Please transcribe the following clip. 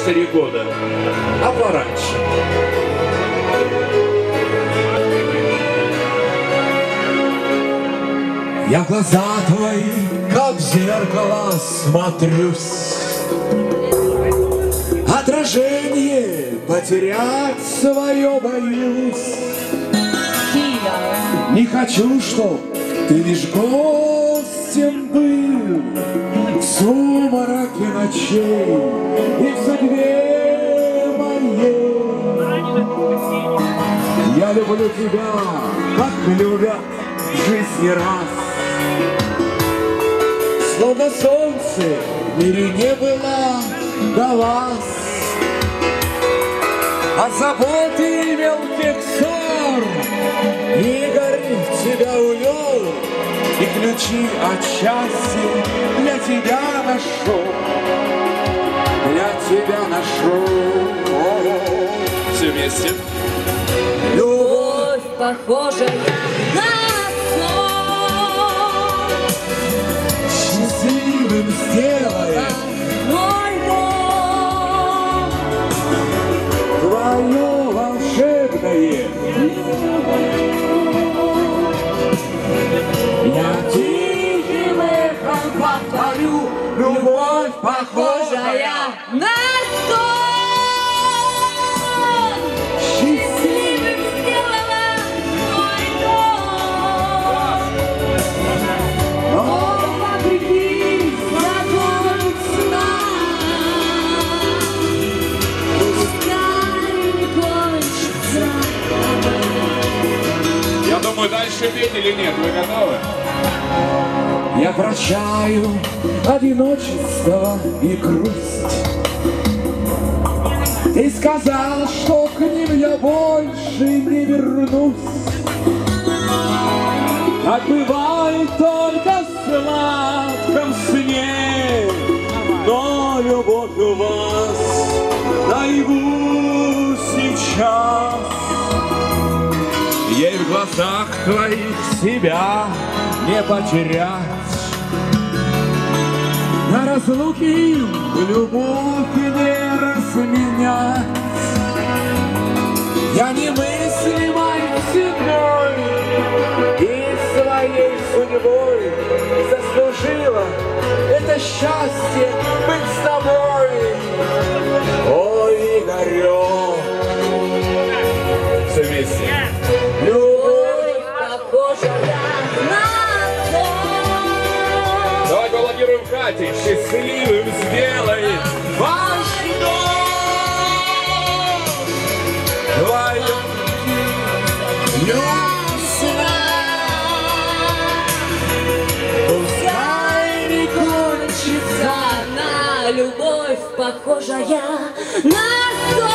четыре года, а пораньше. Я глаза твои, как в зеркало, смотрюсь. Отражение потерять свое боюсь. Не хочу, чтоб ты лишь гостем был В сумраке ночей и в Люблю тебя, как любят в жизни раз. Словно солнце в мире не было до вас. От заботы мелких ссор Игорь тебя увел И ключи от счастья для тебя нашел Для тебя нашел Все вместе. Похожая на сон. Счастливым сделает Мой дом. Твое волшебное Я тихим эхом повторю Любовь похожая на сон. Думаю, дальше петь или нет? Вы готовы? Я прощаю одиночество и грусть. Ты сказал, что к ним я больше не вернусь. Так бывает только в сладком сне, но любовь у вас наяву сейчас. Глазах твоих себя не потерять. На разлуке любовь не разменять. Я немыслимой ценой и своей судьбой заслужила это счастье быть Кате. Счастливым сделай ваш дом. твою Пускай не кончится на любовь похожая на сон.